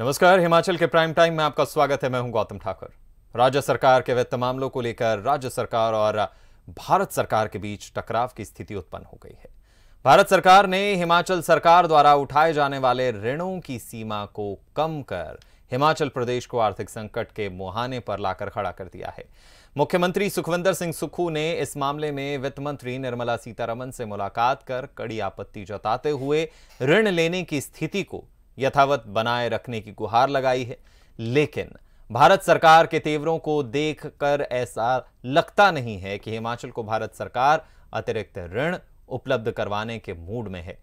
नमस्कार, हिमाचल के prime time में आपका स्वागत है। मैं हूँ गौतम ठाकुर। राज्य सरकार के वित्त मामलों को लेकर राज्य सरकार और भारत सरकार के बीच टकराव की स्थिति उत्पन्न हो गई है। भारत सरकार ने हिमाचल सरकार द्वारा उठाए जाने वाले ऋणों की सीमा को कम कर हिमाचल प्रदेश को आर्थिक संकट के मुहाने पर लाकर खड़ा कर दिया है। मुख्यमंत्री सुखविंदर सिंह सुक्खू ने इस मामले में वित्त मंत्री निर्मला सीतारमन से मुलाकात कर कड़ी आपत्ति जताते हुए ऋण लेने की स्थिति को यथावत बनाए रखने की गुहार लगाई है। लेकिन भारत सरकार के तेवरों को देखकर ऐसा लगता नहीं है कि हिमाचल को भारत सरकार अतिरिक्त ऋण उपलब्ध करवाने के मूड में है।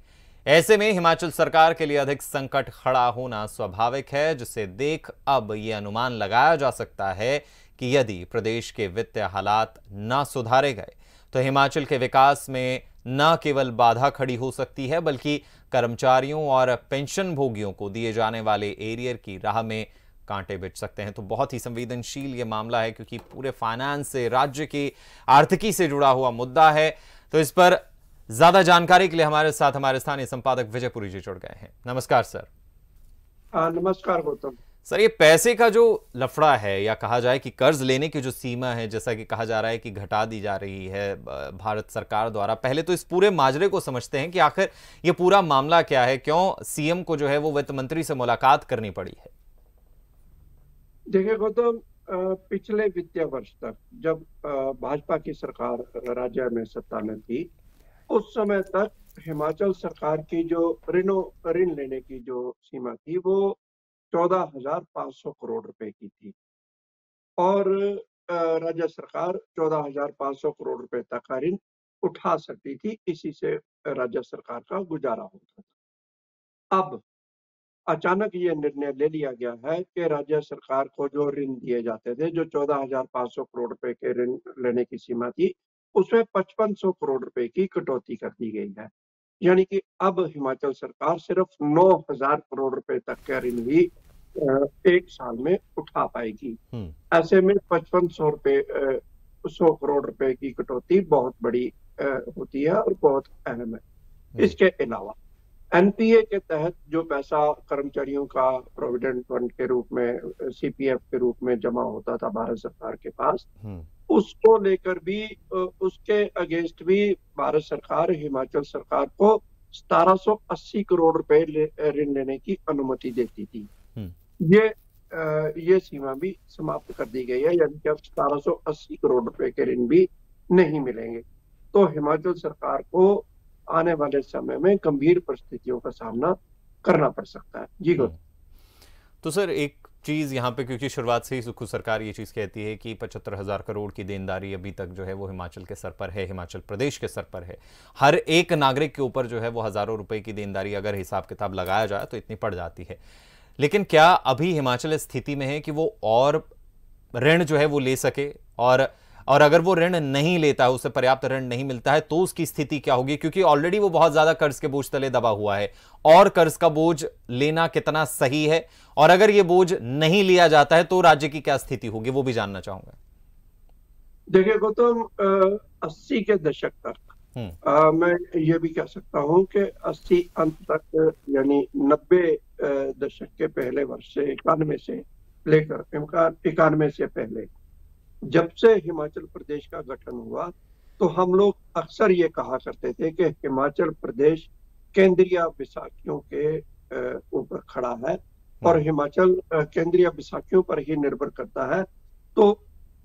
ऐसे में हिमाचल सरकार के लिए अधिक संकट खड़ा होना स्वाभाविक है, जिसे देख अब यह अनुमान लगाया जा सकता है कि यदि प्रदेश के वित्तीय हालात न सुधारे गए तो हिमाचल के विकास में न केवल बाधा खड़ी हो सकती है, बल्कि कर्मचारियों और पेंशन भोगियों को दिए जाने वाले एरियर की राह में कांटे बिछ सकते हैं। तो बहुत ही संवेदनशील ये मामला है, क्योंकि पूरे फाइनेंस से, राज्य की आर्थिकी से जुड़ा हुआ मुद्दा है। तो इस पर ज़्यादा जानकारी के लिए हमारे साथ हमारे स्थानीय संपादक विजयपुरी जी जुड़ गए हैं। नमस्कार, सर। नमस्कार, गौतम। सर, ये पैसे का जो लफड़ा है या कहा जाए कि कर्ज लेने की जो सीमा है, जैसा कि कहा जा रहा है कि घटा दी जा रही है भारत सरकार द्वारा, पहले तो इस पूरे माजरे को समझते हैं कि आखिर ये पूरा मामला क्या है? क्यों सीएम को जो है वो वित्त मंत्री से मुलाकात करनी पड़ी है? देखिए, गौतम पिछले वित्तीय वर्ष तक जब भाजपा की सरकार राज्य में सत्ता में थी, उस समय तक हिमाचल सरकार की जो ऋणों, ऋण लेने की जो सीमा थी, वो चौदह हज़ार पाँच सौ करोड़ रुपए की थी। और राज्य सरकार चौदह हज़ार पाँच सौ करोड़ रुपए तक का ऋण उठा सकती थी, इसी से राज्य सरकार का गुजारा होता था। अब अचानक ये निर्णय ले लिया गया है कि राज्य सरकार को जो ऋण दिए जाते थे, जो चौदह हज़ार पाँच सौ करोड़ रुपए के ऋण लेने की सीमा थी, उसमें पचपन सौ करोड़ रुपए की कटौती कर दी गई है। यानी कि अब हिमाचल सरकार सिर्फ़ नौ हज़ार करोड़ रुपए तक का ऋण भी एक साल में उठा पाएगी हम्म। ऐसे में पचपन सौ रुपए सौ करोड़ रुपए की कटौती बहुत बड़ी होती है और बहुत अहम है हम्म। इसके अलावा एनपीए के तहत जो पैसा कर्मचारियों का प्रोविडेंट फंड के रूप में सीपीएफ के रूप में जमा होता था भारत सरकार के पास हम्म। उसको लेकर भी उसके अगेंस्ट भी भारत सरकार हिमाचल सरकार को 1780 करोड़ रुपए ऋण लेने की अनुमति देती थी ये ये सीमा भी समाप्त कर दी गई है यानी कि अब 1780 करोड़ रुपए के ऋण भी नहीं मिलेंगे। तो हिमाचल सरकार को आने वाले समय में गंभीर परिस्थितियों का सामना करना पड़ सकता है। जी हम्म। तो सर एक चीज़ यहाँ पे क्योंकि शुरुआत से ही सुखू सरकार ये चीज़ कहती है कि पचहत्तर हज़ार करोड़ की देनदारी अभी तक जो है वो हिमाचल के सर पर है हिमाचल प्रदेश के सर पर है। हर एक नागरिक के ऊपर जो है वो हज़ारों रुपए की देनदारी अगर हिसाब किताब लगाया जाए तो इतनी पड़ जाती है। लेकिन क्या अभी हिमाचल स्थिति में है कि वो और ऋण जो है वो ले सके? और और अगर वो ऋण नहीं लेता है उसे पर्याप्त ऋण नहीं मिलता है तो उसकी स्थिति क्या होगी? क्योंकि ऑलरेडी वो बहुत ज़्यादा कर्ज के बोझ तले दबा हुआ है। और कर्ज का बोझ लेना कितना सही है? और अगर ये बोझ नहीं लिया जाता है तो राज्य की क्या स्थिति होगी? वो भी जानना चाहूँगा। देखिए, गौतम अस्सी के दशक तक हम्म। मैं ये भी कह सकता हूँ कि अस्सी अंत तक यानी नब्बे दशक के पहले वर्ष से इक्यानवे से लेकर इक्यानवे से पहले जब से हिमाचल प्रदेश का गठन हुआ तो हम लोग अक्सर ये कहा करते थे कि हिमाचल प्रदेश केंद्रीय विसाखियों के ऊपर खड़ा है और हम्म। हिमाचल केंद्रीय विसाखियों पर ही निर्भर करता है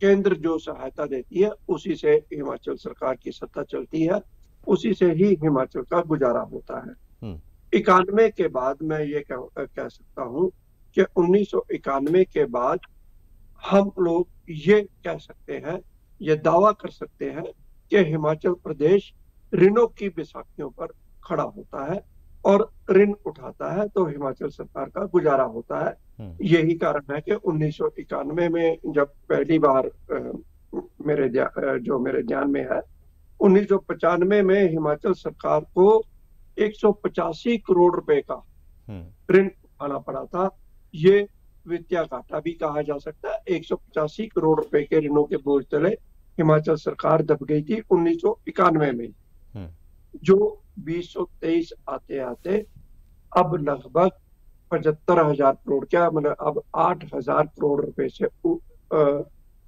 केंद्र जो सहायता देती है उसी से हिमाचल सरकार की सत्ता चलती है उसी से ही हिमाचल का गुजारा होता है हम्म। इक्यानवे के बाद मैं ये कह, कह सकता हूँ कि उन्नीस सौ इक्यानवे के बाद हम लोग ये कह सकते हैं ये दावा कर सकते हैं कि हिमाचल प्रदेश ऋणों की विसाखियों पर खड़ा होता है और ऋण उठाता है तो हिमाचल सरकार का गुजारा होता है हम्म। यही कारण है कि उन्नीस सौ इक्यानवे में जब पहली बार मेरे जो मेरे ध्यान में है उन्नीस में हिमाचल सरकार को एक सौ पचासी करोड़ रुपए का हम्म। ऋण उठाना पड़ा था ये वित्तीय घाटा भी कहा जा सकता है एक सौ पचासी करोड़ रुपए के ऋणों के बोझ तले हिमाचल सरकार दब गई थी उन्नीस सौ इक्यानवे में हम्म। जो बीस आते आते अब लगभग पचहत्तर हज़ार करोड़ क्या मतलब अब आठ हज़ार करोड़ रुपए से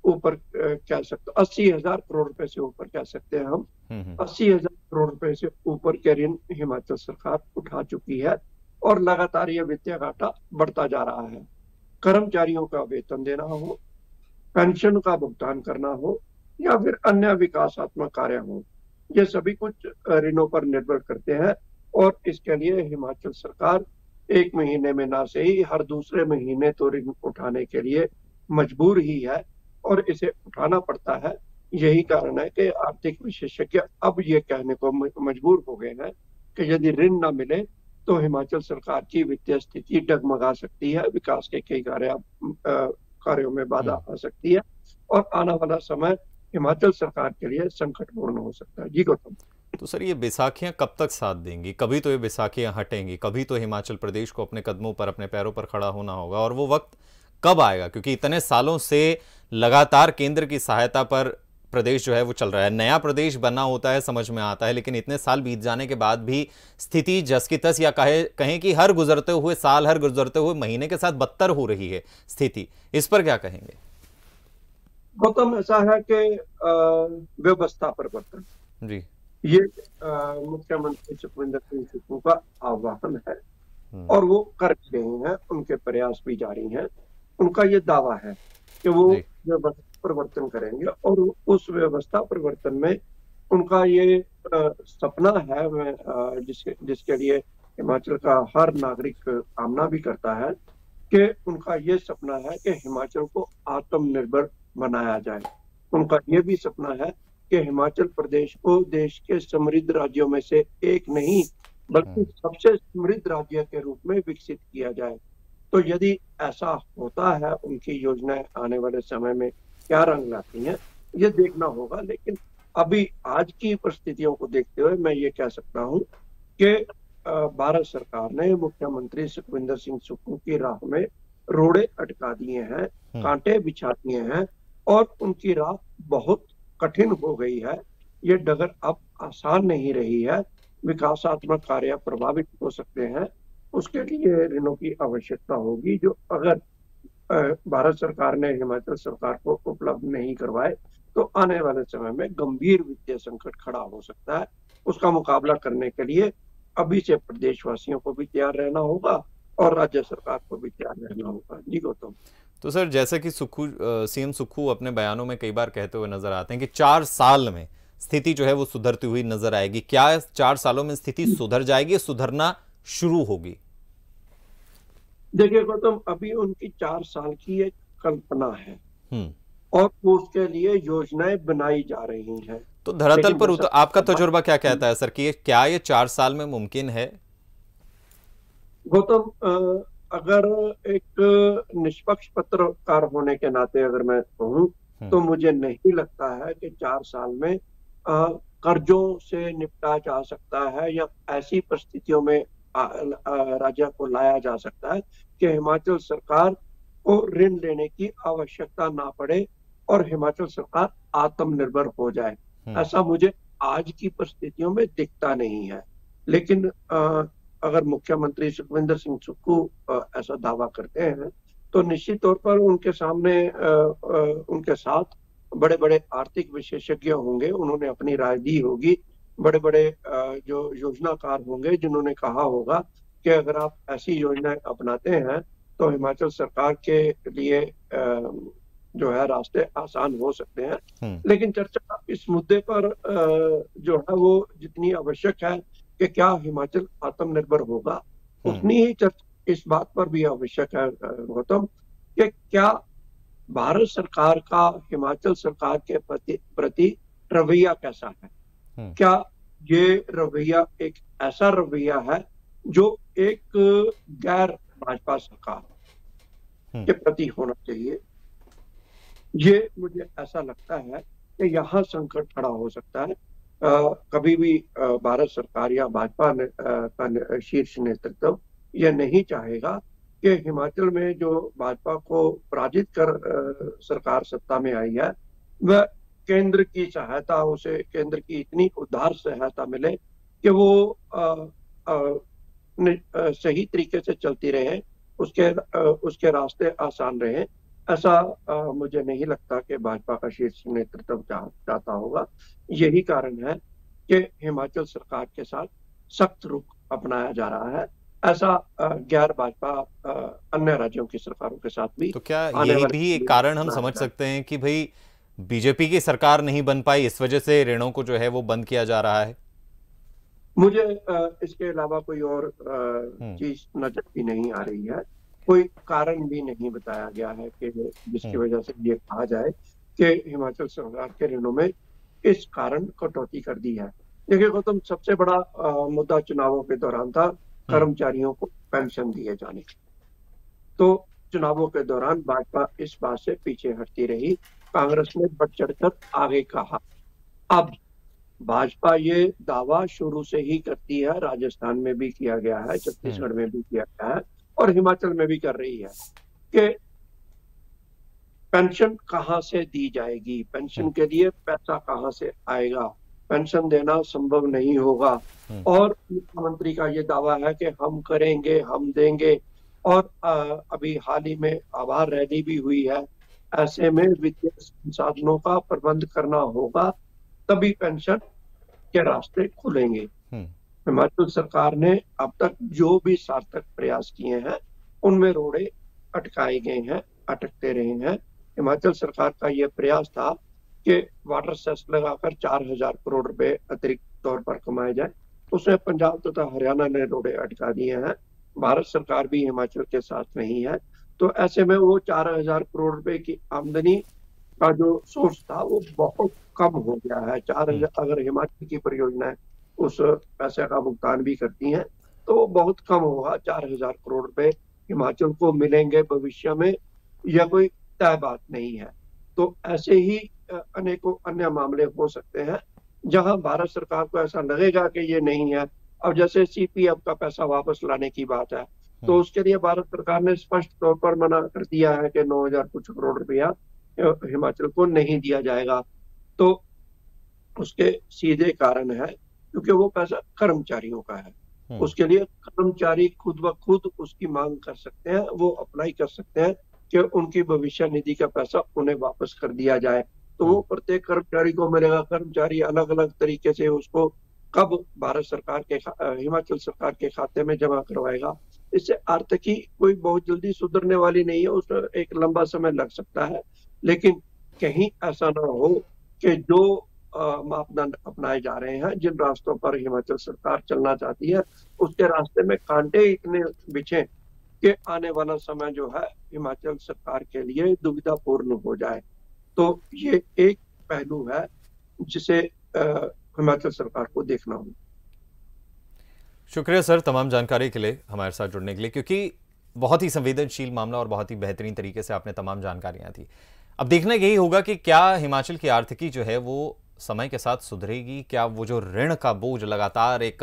ऊपर कह सकते अस्सी हज़ार करोड़ रुपए से ऊपर कह सकते हैं हम। हम्म, हम्म। अस्सी हज़ार करोड़ रुपए से ऊपर के ऋण हिमाचल सरकार उठा चुकी है और लगातार यह वित्तीय घाटा बढ़ता जा रहा है। कर्मचारियों का वेतन देना हो पेंशन का भुगतान करना हो या फिर अन्य विकासात्मक कार्य हो ये सभी कुछ ऋणों पर निर्भर करते हैं और इसके लिए हिमाचल सरकार एक महीने में ना से ही हर दूसरे महीने तो ऋण उठाने के लिए मजबूर ही है और इसे उठाना पड़ता है यही कारण है कि आर्थिक विशेषज्ञ अब ये कहने को मजबूर हो गए हैं कि यदि ऋण ना मिले तो हिमाचल सरकार की वित्तीय स्थिति डगमगा सकती है, विकास के कई कार्य कार्यों में बाधा। आ सकती है और आने वाला समय हिमाचल सरकार के लिए संकटपूर्ण हो सकता है। जी गौतम। तो सर, ये बैसाखियाँ कब तक साथ देंगी? कभी तो ये बैसाखियाँ हटेंगी, कभी तो हिमाचल प्रदेश को अपने कदमों पर, अपने पैरों पर खड़ा होना होगा, और वो वक्त कब आएगा? क्योंकि इतने सालों से लगातार केंद्र की सहायता पर प्रदेश जो है वो चल रहा है। नया प्रदेश बना होता है, समझ में आता है, लेकिन इतने साल बीत जाने के बाद भी स्थिति जस की तस, या कहे, कहें कि हर गुजरते हुए, साल हर गुजरते हुए, महीने के साथ बदतर हो रही है स्थिति। इस पर क्या कहेंगे? गौतम ऐसा है कि व्यवस्था परिवर्तन। जी। ये मुख्यमंत्री सुखविंदर सिंह सुक्खू का आह्वान है हम्म। और वो कर रहे हैं उनके प्रयास भी जारी हैं। उनका ये दावा है कि वो व्यवस्था परिवर्तन करेंगे और उस व्यवस्था परिवर्तन में उनका ये आ, सपना है जिसके जिसके लिए हिमाचल का हर नागरिक कामना भी करता है कि उनका ये सपना है कि हिमाचल को आत्मनिर्भर बनाया जाए उनका ये भी सपना है कि हिमाचल प्रदेश को देश के समृद्ध राज्यों में से एक नहीं बल्कि हाँ। सबसे समृद्ध राज्य के रूप में विकसित किया जाए तो यदि ऐसा होता है उनकी योजनाएँ आने वाले समय में क्या रंग लाती हैं ये देखना होगा लेकिन अभी आज की परिस्थितियों को देखते हुए मैं ये कह सकता हूँ कि भारत सरकार ने मुख्यमंत्री सुखविंदर सिंह सुक्खू की राह में रोड़े अटका दिए हैं हम्म। कांटे बिछा दिए हैं और उनकी राह बहुत कठिन हो गई है। ये डगर अब आसान नहीं रही है। विकासात्मक कार्य प्रभावित हो सकते हैं। उसके लिए ऋणों की आवश्यकता होगी, जो अगर भारत सरकार ने हिमाचल सरकार को उपलब्ध नहीं करवाए तो आने वाले समय में गंभीर वित्तीय संकट खड़ा हो सकता है। उसका मुकाबला करने के लिए अभी से प्रदेशवासियों को भी तैयार रहना होगा और राज्य सरकार को भी तैयार रहना होगा। जी गौतम। तो सर जैसे कि सुखू सीएम सुखू अपने बयानों में कई बार कहते हुए नज़र आते हैं कि चार साल में स्थिति जो है वो सुधरती हुई नज़र आएगी। क्या चार सालों में स्थिति सुधर जाएगी सुधरना शुरू होगी? देखिए गौतम अभी उनकी चार साल की एक कल्पना है। हम्म। और उसके लिए योजनाएँ बनाई जा रही हैं। तो धरातल पर तो आपका तजुर्बा क्या कहता है सर कि क्या ये चार साल में मुमकिन है? गौतम अगर एक निष्पक्ष पत्रकार होने के नाते अगर मैं कहूँ हम्म। तो मुझे नहीं लगता है कि चार साल में कर्जों से निपटा जा सकता है या ऐसी परिस्थितियों में राज्य को लाया जा सकता है कि हिमाचल सरकार को ऋण लेने की आवश्यकता ना पड़े और हिमाचल सरकार आत्मनिर्भर हो जाए हम्म। ऐसा मुझे आज की परिस्थितियों में दिखता नहीं है लेकिन आ, अगर मुख्यमंत्री सुखविंदर सिंह सुक्खू ऐसा दावा करते हैं तो निश्चित तौर पर उनके सामने उनके साथ बड़े बड़े आर्थिक विशेषज्ञ होंगे उन्होंने अपनी राय दी होगी बड़े बड़े जो योजनाकार होंगे जिन्होंने कहा होगा कि अगर आप ऐसी योजनाएँ अपनाते हैं तो हिमाचल सरकार के लिए जो है रास्ते आसान हो सकते हैं हम्म। लेकिन चर्चा इस मुद्दे पर जो है वो जितनी आवश्यक है कि क्या हिमाचल आत्मनिर्भर होगा हम्म। उतनी ही चर्चा इस बात पर भी आवश्यक है गौतम कि क्या भारत सरकार का हिमाचल सरकार के प्रति प्रति रवैया कैसा है हम्म। क्या ये रवैया एक ऐसा रवैया है जो एक गैर भाजपा सरकार हम्म। के प्रति होना चाहिए ये मुझे ऐसा लगता है कि यहाँ संकट खड़ा हो सकता है कभी भी भारत सरकार या भाजपा का शीर्ष नेतृत्व यह नहीं चाहेगा कि हिमाचल में जो भाजपा को पराजित कर सरकार सत्ता में आई है वह केंद्र की सहायता उसे केंद्र की इतनी उदार सहायता मिले कि वो आ, आ, सही तरीके से चलती रहे उसके उसके रास्ते आसान रहे। ऐसा मुझे नहीं लगता कि भाजपा का शीर्ष नेतृत्व चाहता होगा। यही कारण है कि हिमाचल सरकार के साथ सख्त रुख अपनाया जा रहा है। ऐसा गैर भाजपा अन्य राज्यों की सरकारों के साथ भी तो क्या यही भी एक कारण हम समझ सकते हैं। कि भाई बीजेपी की सरकार नहीं बन पाई इस वजह से ऋणों को जो है वो बंद किया जा रहा है? मुझे इसके अलावा कोई और हम्म। चीज़ नज़र भी नहीं आ रही है। कोई कारण भी नहीं बताया गया है कि जिसकी हम्म। वजह से ये कहा जाए कि हिमाचल सरकार के ऋणों में इस कारण कटौती कर दी है। देखिए गौतम सबसे बड़ा आ, मुद्दा चुनावों के दौरान था हम्म। कर्मचारियों को पेंशन दिए जाने। तो चुनावों के दौरान भाजपा इस बात से पीछे हटती रही। कांग्रेस ने बढ़ चढ़कर आगे कहा। अब भाजपा ये दावा शुरू से ही करती है राजस्थान में भी किया गया है छत्तीसगढ़ में भी किया गया है। और हिमाचल में भी कर रही है कि पेंशन कहाँ से दी जाएगी? पेंशन के लिए पैसा कहाँ से आएगा? पेंशन देना संभव नहीं होगा। हम्म। और मुख्यमंत्री का ये दावा है कि हम करेंगे हम देंगे। और अभी हाल ही में आभार रैली भी हुई है। ऐसे में वित्तीय संसाधनों का प्रबंध करना होगा तभी पेंशन के रास्ते खुलेंगे। हम्म। हिमाचल सरकार ने अब तक जो भी सार्थक प्रयास किए हैं उनमें रोड़े अटकाए गए हैं अटकते रहे हैं। हिमाचल सरकार का यह प्रयास था कि वाटर सेस लगाकर चार हज़ार करोड़ रुपए अतिरिक्त तौर पर कमाए जाए। उसमें पंजाब तथा हरियाणा ने रोड़े अटका दिए हैं। भारत सरकार भी हिमाचल के साथ नहीं है। तो ऐसे में वो चार हज़ार करोड़ रुपए की आमदनी का जो सोर्स था वो बहुत कम हो गया है। चार हज़ार हम्म। अगर हिमाचल की परियोजनाएँ उस पैसे का भुगतान भी करती हैं तो बहुत कम होगा चार हज़ार करोड़ रुपए हिमाचल को मिलेंगे भविष्य में यह कोई तय बात नहीं है। तो ऐसे ही अनेकों अन्य मामले हो सकते हैं जहाँ भारत सरकार को ऐसा लगेगा कि ये नहीं है। अब जैसे सीपीएफ का पैसा वापस लाने की बात है तो हम्म। उसके लिए भारत सरकार ने स्पष्ट तौर पर मना कर दिया है कि नौ हज़ार कुछ करोड़ रुपया हिमाचल को नहीं दिया जाएगा। तो उसके सीधे कारण है क्योंकि वो पैसा कर्मचारियों का है। हम्म। उसके लिए कर्मचारी खुद ब खुद उसकी मांग कर सकते हैं वो अप्लाई कर सकते हैं कि उनकी भविष्य निधि का पैसा उन्हें वापस कर दिया जाए। तो वो हम्म। प्रत्येक कर्मचारी को मिलेगा। कर्मचारी अलग अलग तरीके से उसको कब भारत सरकार के हिमाचल सरकार के खाते में जमा करवाएगा। इससे आर्थिकी कोई बहुत जल्दी सुधरने वाली नहीं है उसमें एक लंबा समय लग सकता है। लेकिन कहीं ऐसा ना हो कि जो मापदंड अपनाए जा रहे हैं। जिन रास्तों पर हिमाचल सरकार चलना चाहती है, उसके रास्ते में कांटे इतने बिछे कि आने वाला समय जो है, हिमाचल सरकार के लिए दुविधापूर्ण हो जाए। तो ये एक पहलू है, जिसे हिमाचल सरकार को देखना होगा। शुक्रिया सर तमाम जानकारी के लिए हमारे साथ जुड़ने के लिए, क्योंकि बहुत ही संवेदनशील मामला और बहुत ही बेहतरीन तरीके से आपने तमाम जानकारियाँ दी। अब देखना यही होगा कि क्या हिमाचल की आर्थिकी जो है, वो समय के साथ सुधरेगी? क्या वो जो ऋण का बोझ लगातार एक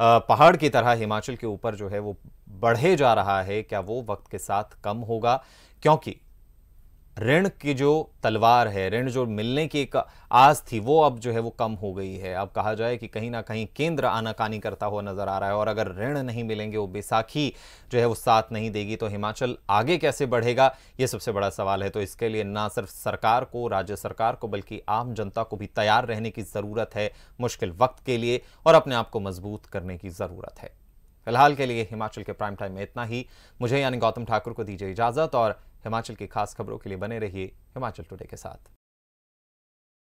पहाड़ की तरह हिमाचल के ऊपर जो है वो बढ़े जा रहा है, क्या वो वक्त के साथ कम होगा? क्योंकि ऋण की जो तलवार है, ऋण जो मिलने की एक आस थी, वो अब जो है वो कम हो गई है। अब कहा जाए कि कहीं ना कहीं केंद्र आनाकानी करता हुआ नज़र आ रहा है और अगर ऋण नहीं मिलेंगे, वो बैसाखी जो है वो साथ नहीं देगी तो हिमाचल आगे कैसे बढ़ेगा, ये सबसे बड़ा सवाल है। तो इसके लिए ना सिर्फ़ सरकार को, राज्य सरकार को, बल्कि आम जनता को भी तैयार रहने की ज़रूरत है, मुश्किल वक्त के लिए, और अपने आप को मज़बूत करने की ज़रूरत है। फ़िलहाल के लिए हिमाचल के प्राइम टाइम में इतना ही। मुझे यानी गौतम ठाकुर को दीजिए इजाज़त और हिमाचल की खास खबरों के लिए बने रहिए हिमाचल टुडे के साथ।